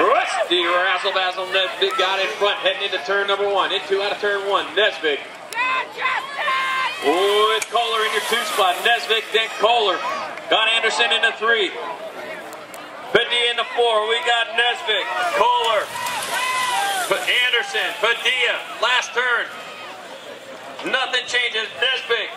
Rusty Razzle Basil Nesbitt got in front, heading into turn number one. Into out of turn one, Nesbitt. With Kohler in your two spot. Nesbitt, then Kohler. Got Anderson in the three. Padilla in the four. We got Nesbitt, Kohler, Anderson, Padilla. Last turn. Nothing changes. Nesbitt